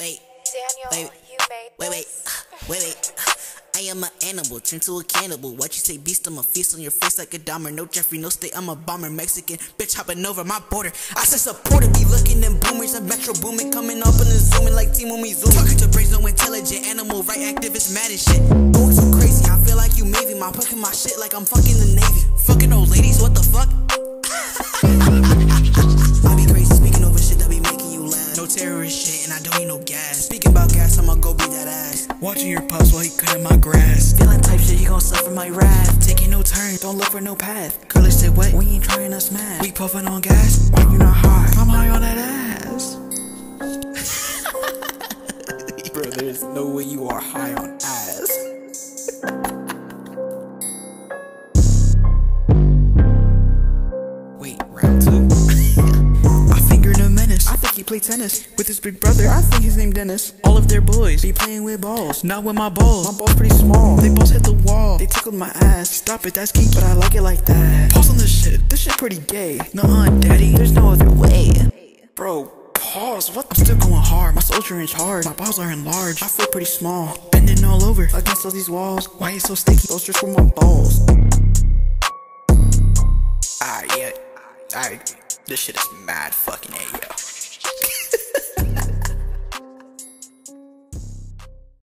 Wait, Daniel, Wait, you made wait, wait, wait, wait. I am an animal, turn to a cannibal. What you say, beast? I'ma feast on your face like a Dahmer. No Jeffrey, no state, I'm a bomber. Mexican bitch hopping over my border. I said supporter, be looking them boomers. A metro booming, coming up and zooming like team when we zoom. Talking to brains, no intelligent animal, right activist, mad as shit. Going so crazy, I no gas. Speaking about gas, I'ma go beat that ass. Watching your pops while he cutting my grass. Feeling type shit, you gon' suffer my wrath. Taking no turn, don't look for no path. Girl, said what? We ain't trying to smash. We puffing on gas. Why you not high? I'm high on that ass. Bro, there's no way you are high on ass. He played tennis with his big brother. I think his name Dennis. All of their boys be playing with balls, not with my balls. My balls pretty small. They balls hit the wall. They tickled my ass. Stop it, that's kinky, but I like it like that. Pause on this shit. This shit pretty gay. Nuh-uh, daddy. There's no other way. Bro, pause. What? I'm still going hard. My soldier in charge. My balls are enlarged. I feel pretty small. Bending all over against all these walls. Why you so sticky? Those just were my balls. Ah, yeah. I. This shit is mad fucking A, yo.